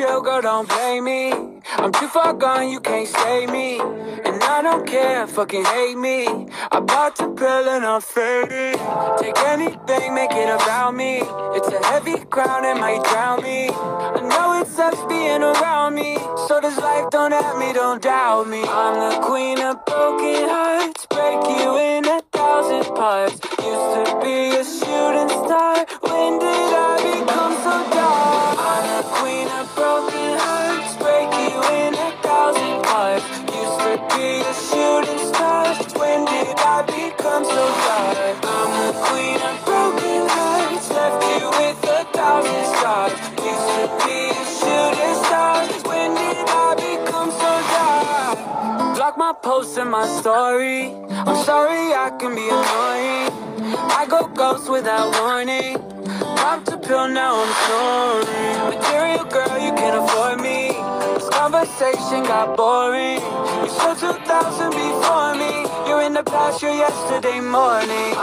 chill, girl, don't blame me. I'm too far gone, you can't save me. And I don't care, fucking hate me. I bought the pill and I'm faded. Take anything, make it about me. It's a heavy crown, it might drown me. I know it sucks being around me. So this life don't at me, don't doubt me. I'm the queen of broken hearts, break you in a thousand parts. Used to be Block my posts and my story. I'm sorry I can be annoying. I go ghost without warning. Popped a pill, now I'm snoring. Material girl, you can't afford me. This conversation got boring. You said 2000 before me. You're in the past, you're yesterday morning.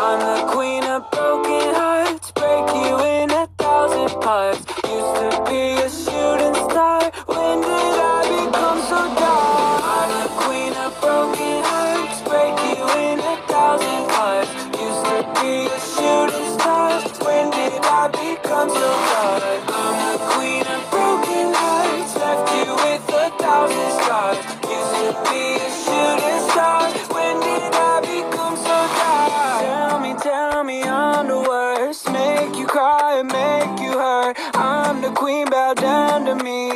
to me.